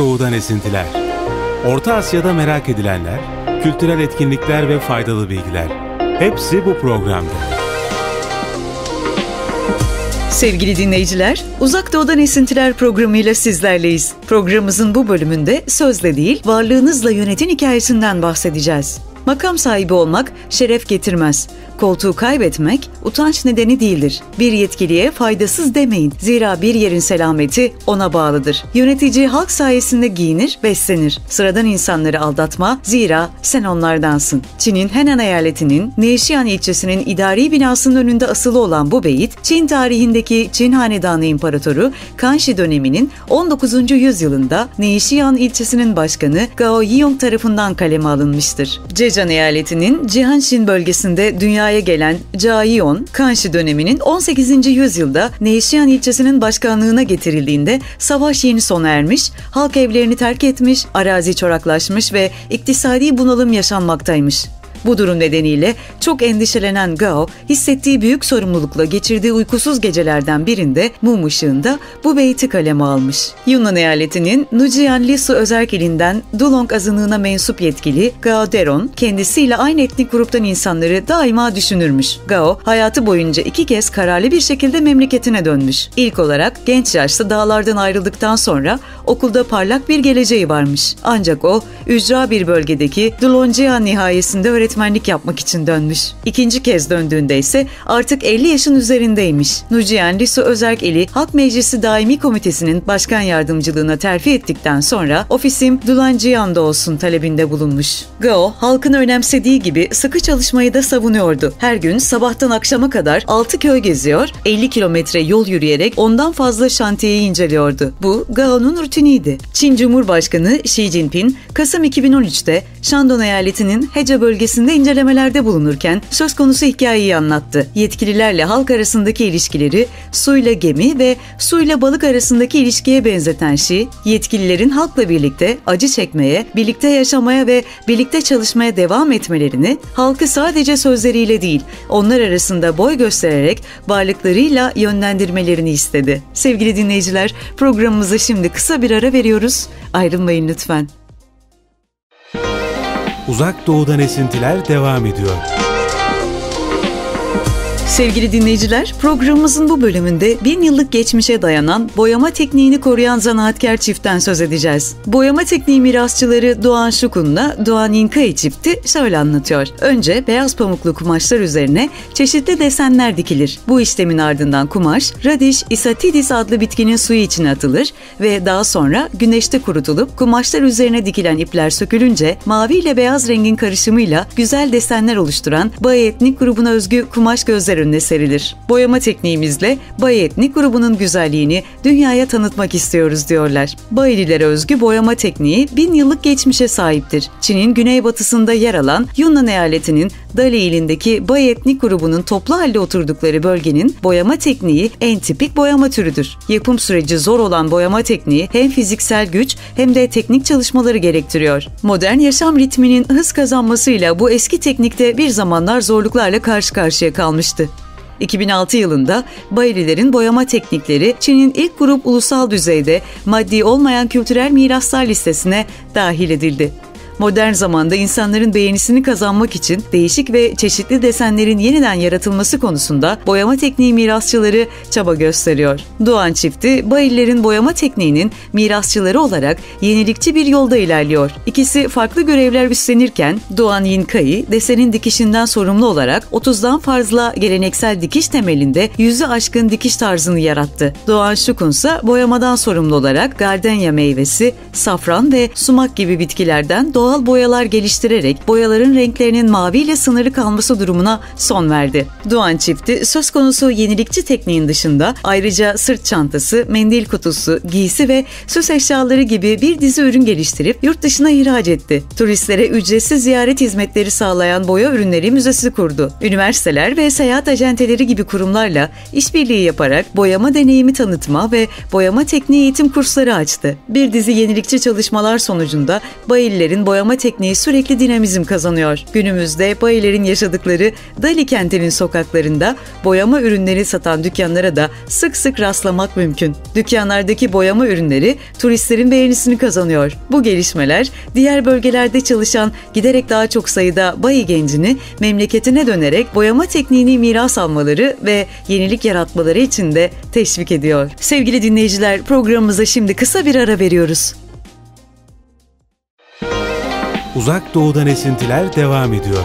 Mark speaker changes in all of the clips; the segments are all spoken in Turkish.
Speaker 1: Doğu'dan esintiler. Orta Asya'da merak edilenler, kültürel etkinlikler ve faydalı bilgiler. Hepsi bu programda.
Speaker 2: Sevgili dinleyiciler, Uzak Doğu'dan Esintiler programıyla sizlerleyiz. Programımızın bu bölümünde sözle değil, varlığınızla yönetin hikayesinden bahsedeceğiz. Makam sahibi olmak şeref getirmez. Koltuğu kaybetmek utanç nedeni değildir. Bir yetkiliye faydasız demeyin. Zira bir yerin selameti ona bağlıdır. Yönetici halk sayesinde giyinir, beslenir. Sıradan insanları aldatma zira sen onlardansın. Çin'in Henan eyaletinin Neşiyan ilçesinin idari binasının önünde asılı olan bu beyit, Çin tarihindeki Çin Hanedanı İmparatoru Kanşi döneminin 19. yüzyılında Neşiyan ilçesinin başkanı Gao Yiyong tarafından kaleme alınmıştır. Zhejiang eyaletinin Jianshin bölgesinde dünyaya gelen Cahiyon, Kanşi döneminin 18. yüzyılda Neşiyan ilçesinin başkanlığına getirildiğinde savaş yeni sona ermiş, halk evlerini terk etmiş, arazi çoraklaşmış ve iktisadi bunalım yaşanmaktaymış. Bu durum nedeniyle çok endişelenen Gao, hissettiği büyük sorumlulukla geçirdiği uykusuz gecelerden birinde mum ışığında bu beyti kaleme almış. Yunan eyaletinin Nujian Lisu özerk ilinden Dulong azınlığına mensup yetkili Gao Deron, kendisiyle aynı etnik gruptan insanları daima düşünürmüş. Gao, hayatı boyunca iki kez kararlı bir şekilde memleketine dönmüş. İlk olarak genç yaşta dağlardan ayrıldıktan sonra okulda parlak bir geleceği varmış. Ancak o, ücra bir bölgedeki Dulonjian nihayesinde öğretmen öğretmenlik yapmak için dönmüş. İkinci kez döndüğünde ise artık 50 yaşın üzerindeymiş. Nuciyen Lisu Özerk Eli Halk Meclisi Daimi Komitesi'nin başkan yardımcılığına terfi ettikten sonra ofisim Dulanciyan'da olsun talebinde bulunmuş. Gao, halkın önemsediği gibi sıkı çalışmayı da savunuyordu. Her gün sabahtan akşama kadar 6 köy geziyor, 50 kilometre yol yürüyerek ondan fazla şantiyeyi inceliyordu. Bu Gao'nun rutiniydi. Çin Cumhurbaşkanı Xi Jinping, Kasım 2013'te Shandong eyaletinin Hece bölgesinde bölgesinde incelemelerde bulunurken söz konusu hikayeyi anlattı. Yetkililerle halk arasındaki ilişkileri suyla gemi ve suyla balık arasındaki ilişkiye benzeten Şi, yetkililerin halkla birlikte acı çekmeye, birlikte yaşamaya ve birlikte çalışmaya devam etmelerini, halkı sadece sözleriyle değil, onlar arasında boy göstererek varlıklarıyla yönlendirmelerini istedi. Sevgili dinleyiciler, programımıza şimdi kısa bir ara veriyoruz. Ayrılmayın lütfen.
Speaker 1: Uzak Doğu'dan esintiler devam ediyor.
Speaker 2: Sevgili dinleyiciler, programımızın bu bölümünde bin yıllık geçmişe dayanan boyama tekniğini koruyan zanaatkar çiftten söz edeceğiz. Boyama tekniği mirasçıları Doğan Şukun'la Doğan İnkay çifti şöyle anlatıyor. Önce beyaz pamuklu kumaşlar üzerine çeşitli desenler dikilir. Bu işlemin ardından kumaş, Radish isatidis adlı bitkinin suyu içine atılır ve daha sonra güneşte kurutulup kumaşlar üzerine dikilen ipler sökülünce mavi ile beyaz rengin karışımıyla güzel desenler oluşturan Bay etnik grubuna özgü kumaş gözler önüne serilir. Boyama tekniğimizle Bay etnik grubunun güzelliğini dünyaya tanıtmak istiyoruz diyorlar. Bayililere özgü boyama tekniği bin yıllık geçmişe sahiptir. Çin'in güneybatısında yer alan Yunnan eyaletinin Dali ilindeki Bay etnik grubunun toplu halde oturdukları bölgenin boyama tekniği en tipik boyama türüdür. Yapım süreci zor olan boyama tekniği hem fiziksel güç hem de teknik çalışmaları gerektiriyor. Modern yaşam ritminin hız kazanmasıyla bu eski teknikte bir zamanlar zorluklarla karşı karşıya kalmıştı. 2006 yılında Bayililerin boyama teknikleri Çin'in ilk grup ulusal düzeyde maddi olmayan kültürel miraslar listesine dahil edildi modern zamanda insanların beğenisini kazanmak için değişik ve çeşitli desenlerin yeniden yaratılması konusunda boyama tekniği mirasçıları çaba gösteriyor. Doğan çifti Bayillerin boyama tekniğinin mirasçıları olarak yenilikçi bir yolda ilerliyor. İkisi farklı görevler üstlenirken Doğan Yinkayı desenin dikişinden sorumlu olarak 30'dan fazla geleneksel dikiş temelinde yüzü aşkın dikiş tarzını yarattı. Doğan Şukun ise boyamadan sorumlu olarak gardenya meyvesi, safran ve sumak gibi bitkilerden doğal doğal boyalar geliştirerek boyaların renklerinin maviyle sınırlı kalması durumuna son verdi. Doğan çifti söz konusu yenilikçi tekniğin dışında ayrıca sırt çantası, mendil kutusu, giysi ve süs eşyaları gibi bir dizi ürün geliştirip yurt dışına ihraç etti. Turistlere ücretsiz ziyaret hizmetleri sağlayan boya ürünleri müzesi kurdu. Üniversiteler ve seyahat acenteleri gibi kurumlarla işbirliği yaparak boyama deneyimi tanıtma ve boyama tekniği eğitim kursları açtı. Bir dizi yenilikçi çalışmalar sonucunda Bayillerin boyama tekniği sürekli dinamizm kazanıyor. Günümüzde bayilerin yaşadıkları Dali kentinin sokaklarında boyama ürünleri satan dükkanlara da sık sık rastlamak mümkün. Dükkanlardaki boyama ürünleri turistlerin beğenisini kazanıyor. Bu gelişmeler diğer bölgelerde çalışan giderek daha çok sayıda bayi gencini memleketine dönerek boyama tekniğini miras almaları ve yenilik yaratmaları için de teşvik ediyor. Sevgili dinleyiciler programımıza şimdi kısa bir ara veriyoruz.
Speaker 1: Uzak Doğu'dan esintiler devam ediyor.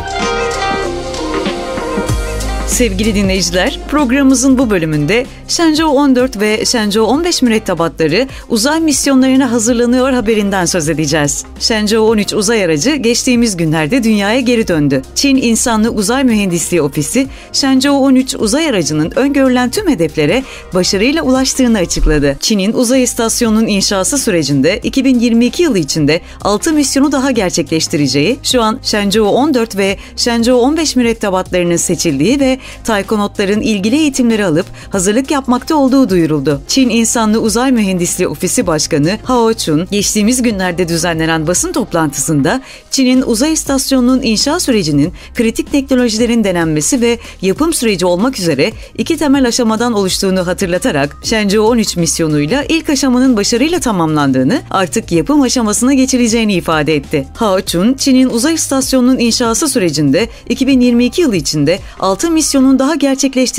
Speaker 2: Sevgili dinleyiciler, programımızın bu bölümünde Shenzhou 14 ve Shenzhou 15 mürettebatları uzay misyonlarına hazırlanıyor haberinden söz edeceğiz. Shenzhou 13 uzay aracı geçtiğimiz günlerde dünyaya geri döndü. Çin İnsanlı Uzay Mühendisliği Ofisi, Shenzhou 13 uzay aracının öngörülen tüm hedeflere başarıyla ulaştığını açıkladı. Çin'in uzay istasyonunun inşası sürecinde 2022 yılı içinde 6 misyonu daha gerçekleştireceği, şu an Shenzhou 14 ve Shenzhou 15 mürettebatlarının seçildiği ve taykonotların ilgili eğitimleri alıp hazırlık yapmakta olduğu duyuruldu. Çin İnsanlı Uzay Mühendisliği Ofisi Başkanı Hao Chun, geçtiğimiz günlerde düzenlenen basın toplantısında Çin'in uzay istasyonunun inşa sürecinin kritik teknolojilerin denenmesi ve yapım süreci olmak üzere iki temel aşamadan oluştuğunu hatırlatarak Shenzhou 13 misyonuyla ilk aşamanın başarıyla tamamlandığını, artık yapım aşamasına geçileceğini ifade etti. Hao Chun, Çin'in uzay istasyonunun inşası sürecinde 2022 yılı içinde 6 misyonun daha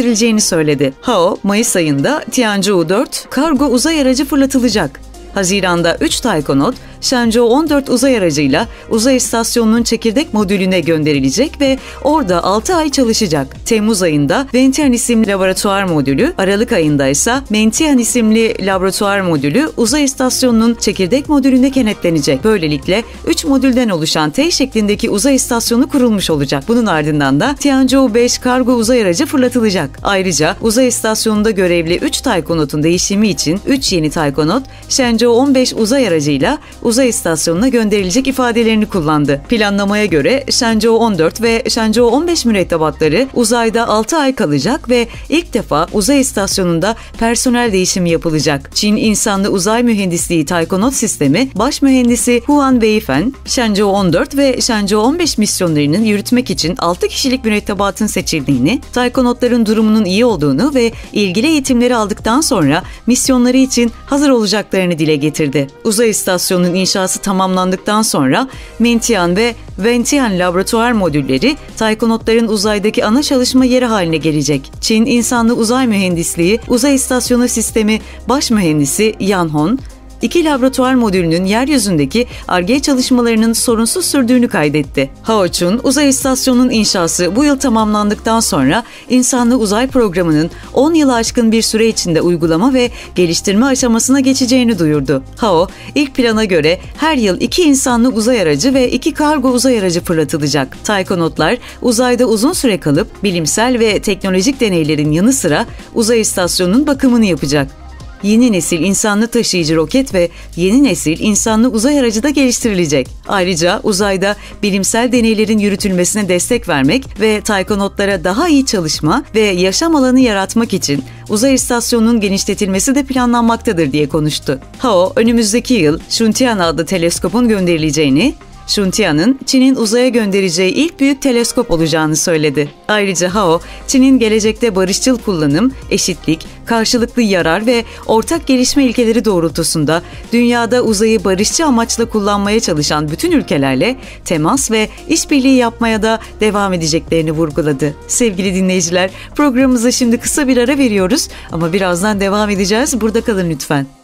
Speaker 2: gerçekleştirileceğini söyledi. Hao, Mayıs ayında Tianzhou 4 kargo uzay aracı fırlatılacak. Haziranda 3 Taykonot, Shenzhou 14 uzay aracıyla uzay istasyonunun çekirdek modülüne gönderilecek ve orada 6 ay çalışacak. Temmuz ayında Ventian isimli laboratuvar modülü, Aralık ayında ise Mentian isimli laboratuvar modülü uzay istasyonunun çekirdek modülüne kenetlenecek. Böylelikle 3 modülden oluşan T şeklindeki uzay istasyonu kurulmuş olacak. Bunun ardından da Tianzhou 5 kargo uzay aracı fırlatılacak. Ayrıca uzay istasyonunda görevli 3 Taykonot'un değişimi için 3 yeni Taykonot, Shenzhou 15 uzay aracıyla uzay istasyonuna gönderilecek ifadelerini kullandı. Planlamaya göre Shenzhou 14 ve Shenzhou 15 mürettebatları uzayda 6 ay kalacak ve ilk defa uzay istasyonunda personel değişimi yapılacak. Çin İnsanlı Uzay Mühendisliği Taykonot Sistemi Baş Mühendisi Huan Weifen, Shenzhou 14 ve Shenzhou 15 misyonlarının yürütmek için 6 kişilik mürettebatın seçildiğini, Taykonotların durumunun iyi olduğunu ve ilgili eğitimleri aldıktan sonra misyonları için hazır olacaklarını dile getirdi. Uzay istasyonunun inşası tamamlandıktan sonra Mentian ve Ventian laboratuvar modülleri Taykonotların uzaydaki ana çalışma yeri haline gelecek. Çin İnsanlı Uzay Mühendisliği Uzay İstasyonu Sistemi Baş Mühendisi Yan Hon, iki laboratuvar modülünün yeryüzündeki ARGE çalışmalarının sorunsuz sürdüğünü kaydetti. Haochun, uzay istasyonunun inşası bu yıl tamamlandıktan sonra insanlı uzay programının 10 yılı aşkın bir süre içinde uygulama ve geliştirme aşamasına geçeceğini duyurdu. Hao, ilk plana göre her yıl iki insanlı uzay aracı ve iki kargo uzay aracı fırlatılacak. Taykonotlar uzayda uzun süre kalıp bilimsel ve teknolojik deneylerin yanı sıra uzay istasyonunun bakımını yapacak yeni nesil insanlı taşıyıcı roket ve yeni nesil insanlı uzay aracı da geliştirilecek. Ayrıca uzayda bilimsel deneylerin yürütülmesine destek vermek ve taykonotlara daha iyi çalışma ve yaşam alanı yaratmak için uzay istasyonunun genişletilmesi de planlanmaktadır diye konuştu. Hao, önümüzdeki yıl Shuntian adlı teleskopun gönderileceğini, Shuntian'ın Çin'in uzaya göndereceği ilk büyük teleskop olacağını söyledi. Ayrıca Hao, Çin'in gelecekte barışçıl kullanım, eşitlik, karşılıklı yarar ve ortak gelişme ilkeleri doğrultusunda dünyada uzayı barışçı amaçla kullanmaya çalışan bütün ülkelerle temas ve işbirliği yapmaya da devam edeceklerini vurguladı. Sevgili dinleyiciler, programımıza şimdi kısa bir ara veriyoruz ama birazdan devam edeceğiz. Burada kalın lütfen.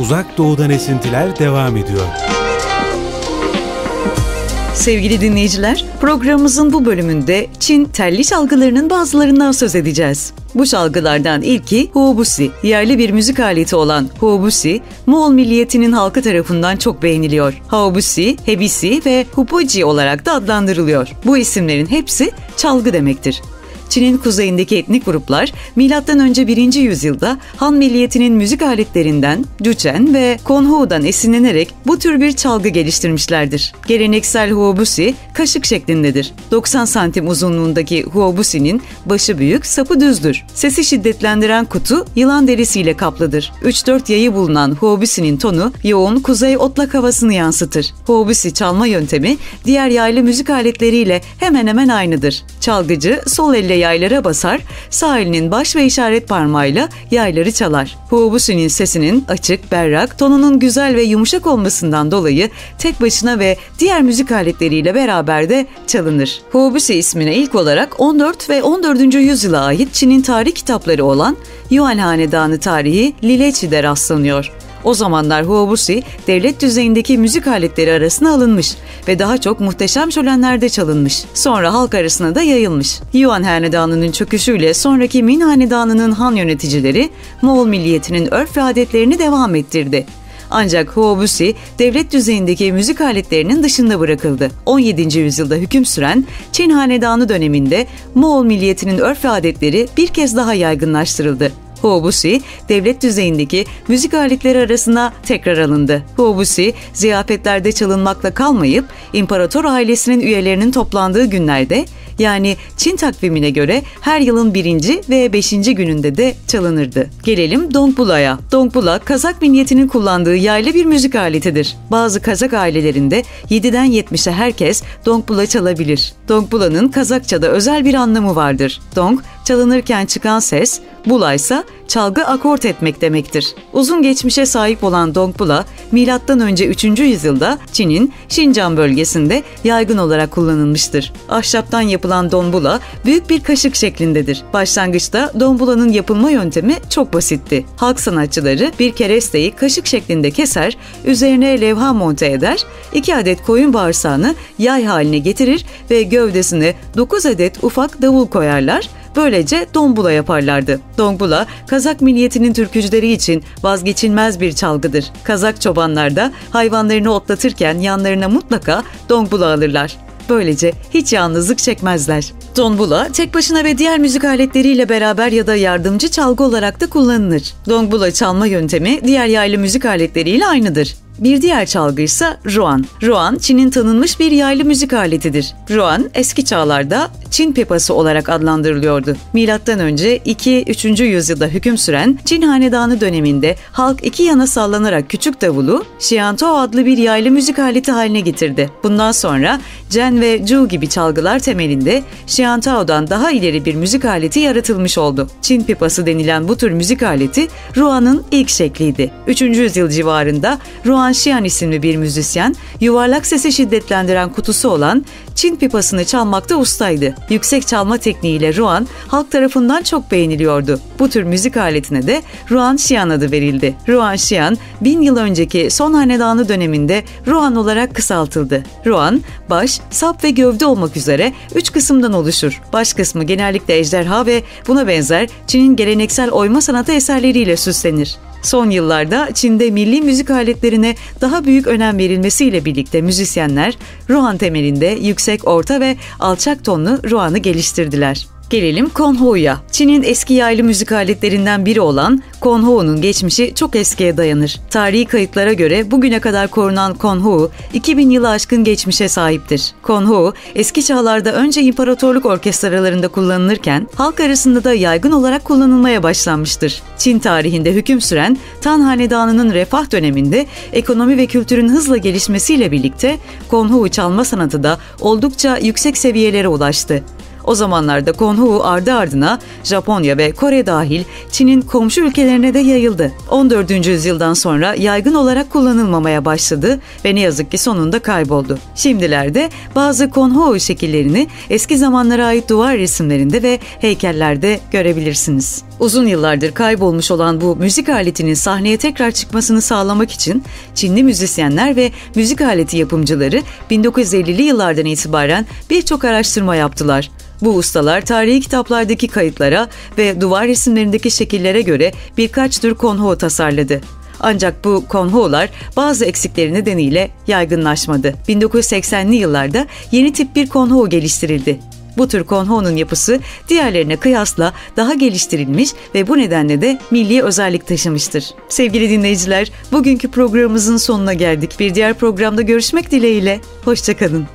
Speaker 1: Uzak Doğu'dan esintiler devam ediyor.
Speaker 2: Sevgili dinleyiciler, programımızın bu bölümünde Çin telli çalgılarının bazılarından söz edeceğiz. Bu çalgılardan ilki huobusi. Yerli bir müzik aleti olan huobusi, Moğol milliyetinin halkı tarafından çok beğeniliyor. Haobusi, hebisi ve hupoji olarak da adlandırılıyor. Bu isimlerin hepsi çalgı demektir. Çin'in kuzeyindeki etnik gruplar M.Ö. 1. yüzyılda Han milliyetinin müzik aletlerinden Juchen ve Konhu'dan esinlenerek bu tür bir çalgı geliştirmişlerdir. Geleneksel huobusi kaşık şeklindedir. 90 santim uzunluğundaki huobusi'nin başı büyük, sapı düzdür. Sesi şiddetlendiren kutu yılan derisiyle kaplıdır. 3-4 yayı bulunan huobusi'nin tonu yoğun kuzey otlak havasını yansıtır. Huobusi çalma yöntemi diğer yaylı müzik aletleriyle hemen hemen aynıdır. Çalgıcı sol elle yaylara basar, sağ elinin baş ve işaret parmağıyla yayları çalar. Huobusi'nin sesinin açık, berrak, tonunun güzel ve yumuşak olmasından dolayı tek başına ve diğer müzik aletleriyle beraber de çalınır. Huobusi ismine ilk olarak 14 ve 14. yüzyıla ait Çin'in tarih kitapları olan Yuan Hanedanı tarihi Lileçi'de rastlanıyor. O zamanlar huobusi devlet düzeyindeki müzik aletleri arasına alınmış ve daha çok muhteşem şölenlerde çalınmış. Sonra halk arasına da yayılmış. Yuan Hanedanı'nın çöküşüyle sonraki Min Hanedanı'nın han yöneticileri Moğol milliyetinin örf ve adetlerini devam ettirdi. Ancak huobusi devlet düzeyindeki müzik aletlerinin dışında bırakıldı. 17. yüzyılda hüküm süren Çin Hanedanı döneminde Moğol milliyetinin örf ve adetleri bir kez daha yaygınlaştırıldı. Huobusi, devlet düzeyindeki müzik aletleri arasına tekrar alındı. Huobusi, ziyafetlerde çalınmakla kalmayıp imparator ailesinin üyelerinin toplandığı günlerde yani Çin takvimine göre her yılın birinci ve beşinci gününde de çalınırdı. Gelelim Dongbula'ya. Dongbula, Kazak milliyetinin kullandığı yaylı bir müzik aletidir. Bazı Kazak ailelerinde 7'den 70'e herkes Dongbula çalabilir. Dongbula'nın Kazakça'da özel bir anlamı vardır. Dong, çalınırken çıkan ses, bula ise çalgı akort etmek demektir. Uzun geçmişe sahip olan dongbula, M.Ö. 3. yüzyılda Çin'in Şincan bölgesinde yaygın olarak kullanılmıştır. Ahşaptan yapılan donbula büyük bir kaşık şeklindedir. Başlangıçta donbulanın yapılma yöntemi çok basitti. Halk sanatçıları bir keresteyi kaşık şeklinde keser, üzerine levha monte eder, 2 adet koyun bağırsağını yay haline getirir ve gövdesine 9 adet ufak davul koyarlar, Böylece dombula yaparlardı. Dombula, Kazak milliyetinin türkücüleri için vazgeçilmez bir çalgıdır. Kazak çobanlar da hayvanlarını otlatırken yanlarına mutlaka dombula alırlar. Böylece hiç yalnızlık çekmezler. Donbula tek başına ve diğer müzik aletleriyle beraber ya da yardımcı çalgı olarak da kullanılır. Donbula çalma yöntemi diğer yaylı müzik aletleriyle aynıdır. Bir diğer çalgı ise Ruan. Ruan, Çin'in tanınmış bir yaylı müzik aletidir. Ruan, eski çağlarda Çin pipası olarak adlandırılıyordu. Milattan önce 2-3. yüzyılda hüküm süren Çin Hanedanı döneminde halk iki yana sallanarak küçük davulu Xiantou adlı bir yaylı müzik aleti haline getirdi. Bundan sonra Jen ve Zhu gibi çalgılar temelinde Xiantou'dan daha ileri bir müzik aleti yaratılmış oldu. Çin pipası denilen bu tür müzik aleti Ruan'ın ilk şekliydi. 3. yüzyıl civarında Ruan Xian isimli bir müzisyen yuvarlak sesi şiddetlendiren kutusu olan Çin pipasını çalmakta ustaydı. Yüksek çalma tekniğiyle Ruan halk tarafından çok beğeniliyordu. Bu tür müzik aletine de Ruan Xian adı verildi. Ruan Xian, bin yıl önceki son hanedanı döneminde Ruan olarak kısaltıldı. Ruan, baş, sap ve gövde olmak üzere üç kısımdan oluşur. Baş kısmı genellikle ejderha ve buna benzer Çin'in geleneksel oyma sanatı eserleriyle süslenir. Son yıllarda Çin'de milli müzik aletlerine daha büyük önem verilmesiyle birlikte müzisyenler Ruan temelinde yüksek, orta ve alçak tonlu Ruan'ı geliştirdiler. Gelelim konho'ya. Çin'in eski yaylı müzik aletlerinden biri olan konho'nun geçmişi çok eskiye dayanır. Tarihi kayıtlara göre bugüne kadar korunan konho 2000 yılı aşkın geçmişe sahiptir. Konho eski çağlarda önce imparatorluk orkestralarında kullanılırken halk arasında da yaygın olarak kullanılmaya başlanmıştır. Çin tarihinde hüküm süren Tan Hanedanı'nın refah döneminde ekonomi ve kültürün hızla gelişmesiyle birlikte konho çalma sanatı da oldukça yüksek seviyelere ulaştı. O zamanlarda Konhu ardı ardına Japonya ve Kore dahil Çin'in komşu ülkelerine de yayıldı. 14. yüzyıldan sonra yaygın olarak kullanılmamaya başladı ve ne yazık ki sonunda kayboldu. Şimdilerde bazı Konhu şekillerini eski zamanlara ait duvar resimlerinde ve heykellerde görebilirsiniz. Uzun yıllardır kaybolmuş olan bu müzik aletinin sahneye tekrar çıkmasını sağlamak için Çinli müzisyenler ve müzik aleti yapımcıları 1950'li yıllardan itibaren birçok araştırma yaptılar. Bu ustalar tarihi kitaplardaki kayıtlara ve duvar resimlerindeki şekillere göre birkaç tür konho tasarladı. Ancak bu konholar bazı eksikleri nedeniyle yaygınlaşmadı. 1980'li yıllarda yeni tip bir konho geliştirildi. Bu tür konhonun yapısı diğerlerine kıyasla daha geliştirilmiş ve bu nedenle de milli özellik taşımıştır. Sevgili dinleyiciler, bugünkü programımızın sonuna geldik. Bir diğer programda görüşmek dileğiyle. Hoşçakalın.